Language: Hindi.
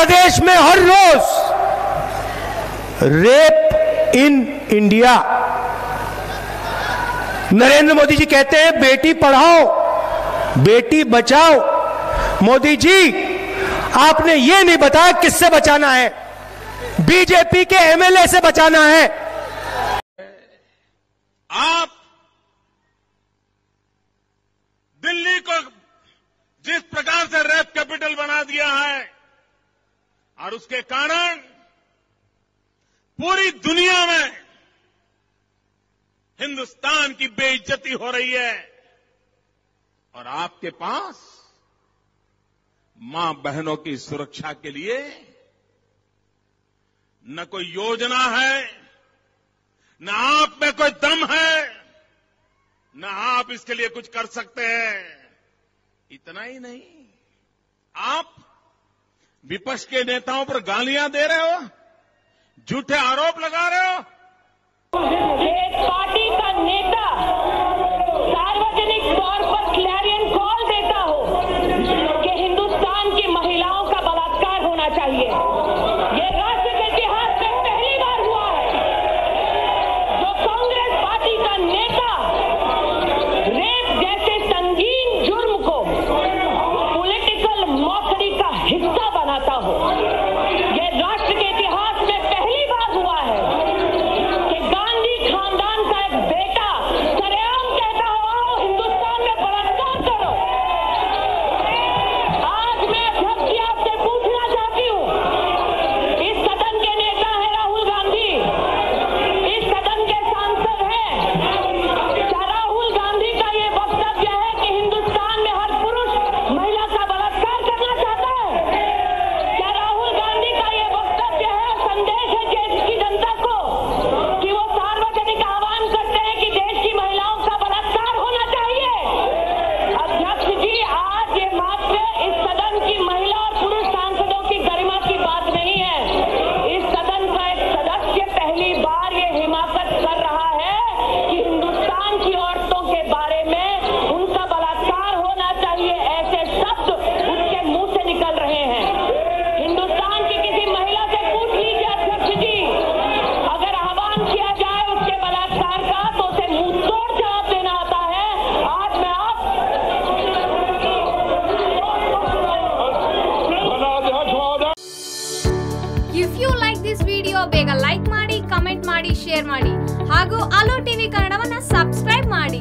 प्रदेश में हर रोज rape in India. Narendra Modi ji कहते हैं, बेटी पढ़ाओ, बेटी बचाओ। मोदी जी, आपने ये नहीं बताया किससे बचाना है? बीजेपी के एमएलए से बचाना है। आप और उसके कारण पूरी दुनिया में हिंदुस्तान की बेइज्जती हो रही है। और आपके पास माँ बहनों की सुरक्षा के लिए न कोई योजना है, न आप में कोई दम है, न आप इसके लिए कुछ कर सकते हैं। इतना ही नहीं। आप विपक्ष के नेताओं पर गालियाँ दे रहे हो? झूठे आरोप लगा रहे हो? If you like this video ಬೇಗ ಲೈಕ್ ಮಾಡಿ ಕಮೆಂಟ್ ಮಾಡಿ ಶೇರ್ ಮಾಡಿ. ಹಾಗೂ ಅಲೋ ಟಿವಿ ಕನ್ನಡವನ್ನು ಸಬ್ಸ್ಕ್ರೈಬ್ ಮಾಡಿ.